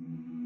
Mm-hmm.